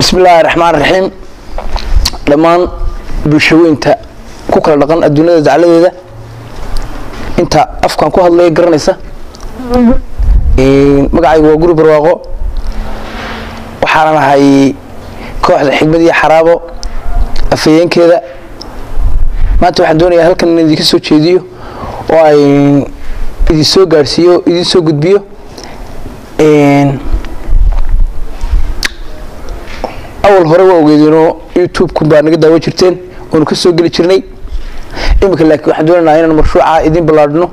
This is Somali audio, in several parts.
bismi illaahi raxmaan raxiim dhammaan bulshaweynta ku kala dhaqan adduunyada dacladeeda inta afkan ku hadlaya garanaysa. Magacaygu waa guri barwaaqo. Waxaana nahay kooxda xigmad iyo xaraabo afhayeenkeeda. Maanta waxaan doonayaa halkan in idinka soo jeediyo oo ay idin soo gaadhsiiyo o idin soo gudbiyo hore waa ogeedeenoo youtube-kun baa naga daawo jirteen oonu ka soo geli jirnay. Iminka laakiin waxaan doonaynaa inaan marshuuca idin ballaadhino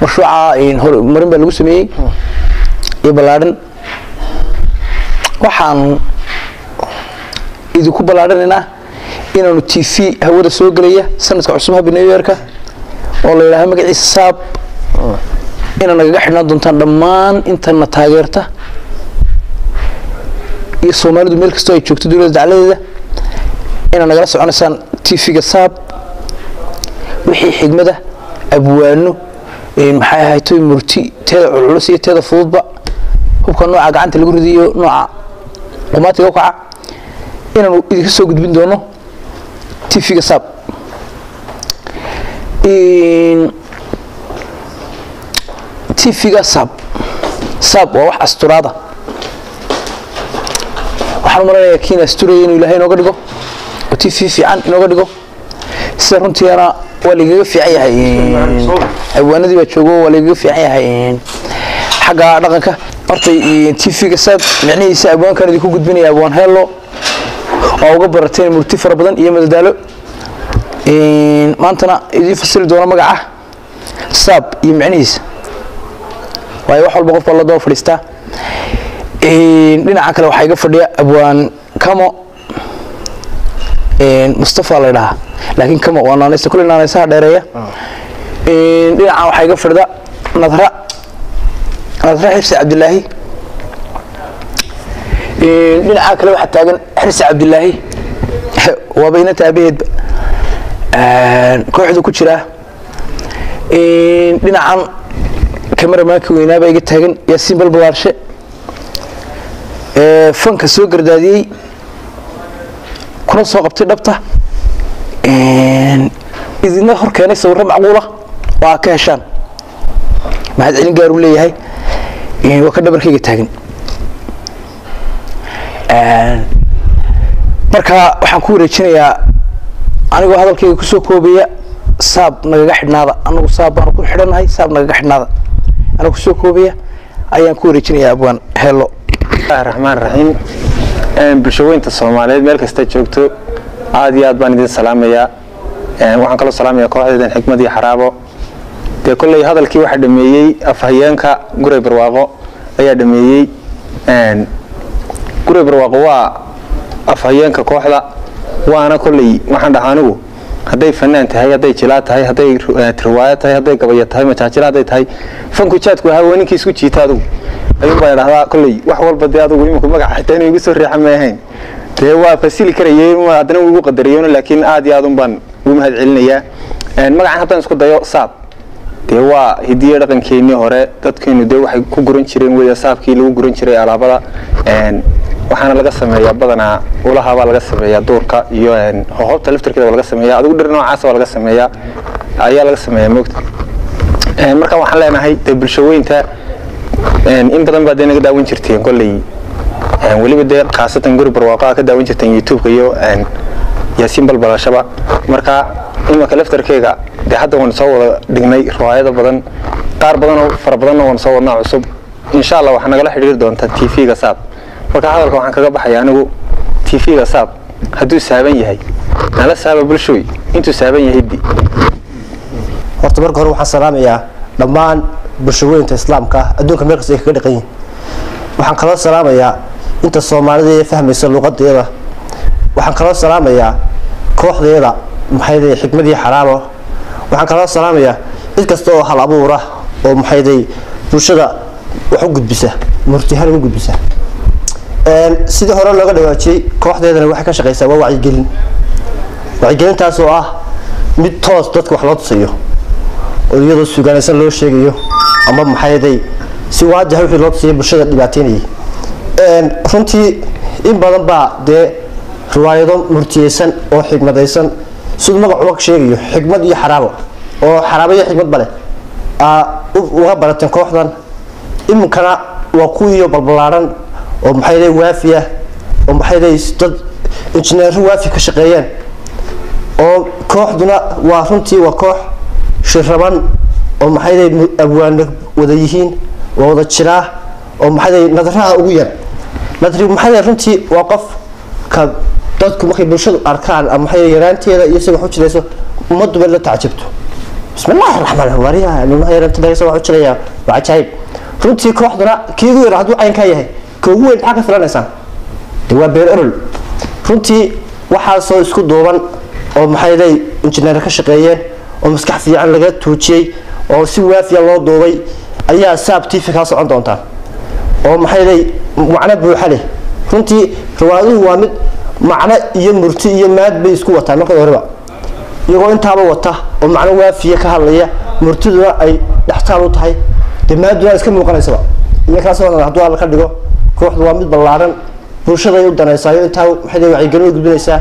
marshuuca horumarin baa lagu sameeyey. Iyo ballaadhin waxaan idinku ballaadhinaynaa inaanu t v hawada soo gelaya sanadka cusub habi new yorka oo la yidhaaho magaciisa saab. Inaad nagaga xidhnaan doontaan dhammaan intana taageerta iyo soomaalidu meel kastoo ay joogto dowladda dacladeeda inaad nagala soconaysaan tv-ga saab wixii xigmada abwaano maxay ahaytoy murti teeda culculus iyo teeda fududba hubka nooca gacanta lagu ridiyo nooca qumaatiga kaca inaanu idinka soo gudbin doono tv-ga saab. Tv-ga saab saab waa wax asturaada waxaan malaynayaa kiina asturaya inuu ilaahay inooga dhigo? T v fiican inooga dhigo? Sida runtiina waa lagaga fiican yahay. Abwaanadii baa joogo waa lagaga fiican yahay. Xagga dhaqanka hortay t v-ga saab micnihiisa abwaankan idinku gudbinaya abwaan hello. Oo uga barateen murti fara badan iyo madadaalo. Maantana idiin fasiri doono magaca saab iyo micnihiisa. Waayo wax walba qof baa la daba fadhiistaa dhinaca kale waxaa iga fadhiya abwaan kamo. Mustafa la dhahaa laakiin kamo waa naanaysta kulle naanaysaha dheereeya. Dhinaca waxaa iga fadhida nadra. Nadra xirsi cabdilaahi dhinaca kale waxaa taagan xirsi cabdilaahi waaba inanta aabaheedba kooxdu ku jiraa dhinacan kamaramaanka weynaabaa iga taagan. Yaasiin balbalaarshe fanka soo gardaadiyey kuna soo qabtay dhabta. Idina hor keenay sawirro macquula oo aa ka heshaan. Mahad celin gaaruu leeyahay? Waa ka dhabarkayga taagan. Marka waxaan ku wareejinayaa anigoo hadalkayga ku soo koobaya saab nagaga xidhnaada. Anagu saab baanu ku xidhanahay saab nagaga xidhnaada. Anigoo ku soo koobaya ayaan ku wareejinayaa abwaan hello raxmaan raxiim bulshaweynta soomaaliyeed meel kasta joogto aad iyo aad baan idin salaamayaa. Waxaan kaloo salaamayaa kooxdeedan xikmad iyo xaraabo. Dee kolley hadalkii waxaa dhameeyey afhayeenka guray barwaaqo ayaa dhameeyey. Guray barwaaqo waa afhayeenka kooxda waana kolley waxaan dhahaa anigu hadday fanaan tahay hadday jilaa tahay hadday riwaayo tahay hadday gabayo tahay majaajila hadday tahay fanku jaadku ahaa waa ninkii isku jiita adugu. Ayuun baa idhahdaa kolley wax walba dee adugu iminku magaca xitaa inuu igu soo riixa ma ahayn. Dee waa fasili karayey haddana wuu igu qadariyeen laakiin aad iyo aad un baan ugu mahad celinayaa magacan haddaan isku dayo saab. Dee waa hidiye dhaqankeennii hore dadkeenu dee waxay ku guran jireen wey saabkii lagu guran jiray alaabada waxaana laga sameeyaa badanaa ulahabaa laga sameeyaa duurka iyo hohobta laftarkeeda waa laga sameeya adigu dhir noocaas waa laga sameeyaa. Ayaa laga sameeyaa moogta marka waxaan leenahay dee bulshaweynta in badan baa dee naga daawan jirteen kolley weliba dee khaasatan guri barwaaqo ka daawan jirteen youtube-ka iyo yaasiin balbalashaba. Marka imika laftarkeyga dee hadda waan soo wada dhignay riwaayado badan qaar badanoo fara badanna waan soo wadnaa cusub. Insha allah waxaa nagala xidhiiri doontaa t v-ga saab marka hadalka waxaan kaga baxaya anigu t v-ga saab. Hadduu saaban yahay nala saaba bulshooy intuu saaban yahay di horta marka hore waxaan salaamayaa dhammaan bulshaweynta islaamka adduunka meel kasta ay kaga dhaqan yihiin waxaan kaloo salaamayaa inta soomaalida ee fahmaysa luuqadeeda waxaan kaloo salaamayaa kooxdeeda maxayday xikmadii xaraabo waxaan kaloo salaamayaa cid kasta oo hal abuura oo maxayday bulshada wax u gudbisa murtihaan ugu gudbisa sidii hore looga dhawaajiyey kooxdeedana waxay ka shaqaysaa waa wacyigelin. Wacyigelintaas oo ah mid toos dadka wax loo tusayo oo iyadoo sugaanaysan loo sheegayo ama maxayday si waajaha wixii loo tusayo bulshada dhibaateynayay runtii in badan baa dee riwaayado murtiyeysan oo xigmadaysan siduu magacuba sheegayo xigmad iyo xaraabo oo xaraabo iyo xigmadba leh aa uga barateen kooxdan. Iminkana waa kuwiiyo balbalaaran oo maxay waafiya oo maxay dad injineero waafi ka shaqeeyeen oo kooxduna waa runtii waa koox shiraban oo maxay abwaano wada yihiin waa wada jiraa oo maxay nadaraha ugu yar. Nadri maxay runtii waa qof ka dadku markay bulshadu arkaan ama maxay yaraanteeda iyo isaga xujinayso ummaddu bay la tacjabto bismillaahi raxmaan raxiim wariyaha ilmaha yaranta dhagaysa waa xujinaya waa cajaayib. Runtii kooxduna kii ugu yar hadduu caynkaa yahay ka ugu weyn maxaa ka filanaysaan de waa runtii waxaasoo isku duuban oo maxayday injineer ka shaqeeyeen oo maskax fiican laga tuujiyey oo si waafiya loo duubay ayaa saab tv kaa socon doontaa oo maxayday macno buuxa leh. Runtii riwaayaduhu waa mid macno iyo murti iyo maad bay isku wataan marka horeba iyagoo intaaba wata oo macno waafiya ka hadlaya murtiduna ay dhextaal u tahay. Dee maaduna iska muuqanaysaba iyo kaas hadduu alla ka dhigo kooxdu waa mid ballaaran. Bulshaday u danaysaayo intaa wacyigelin u gudbinaysaa.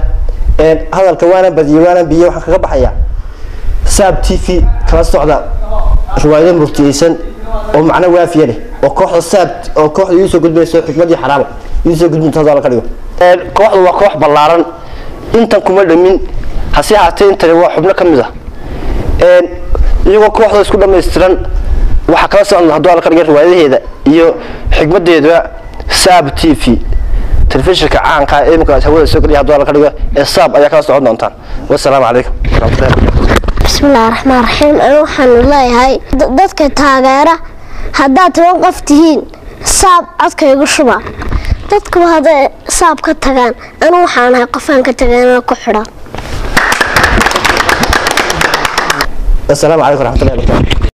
Hadalka waana badiyey waana biye waxaan kaga baxayaa saab t v kala socda riwaayado murtiyeysan oo macno waafiya leh oo kooxda saab oo kooxda idiin gudbinayso xikmad iyo xaraabo idiin soo gudbinta hadal ka dhigo. Kooxdu waa koox ballaaran. Intan kuma dhamin. Hase haatee intani waa xubno ka mid ah. Iyagoo kooxda isku dhammaystiran waxaa kala socda hadduu alla ka dhigay riwaayadaheeda iyo xikmadeeda saab t v. Telefishinka caanka ee imika hawada soo geliya hadduu alla ka dhigo ee saab ayaa kala socon doontaan wassalaamu calaykum. Bismillahi raxmaan raxiim anu waxaanu leeyahay dadka taageera haddaad toban qof tihiin saab codkaygu shuba. Dadkuba hadday saab ka tagaan anu waxaan ahay qofaan ka tagayna ku xidhan assalaamu calaykum waraxmatullahi wabarakatu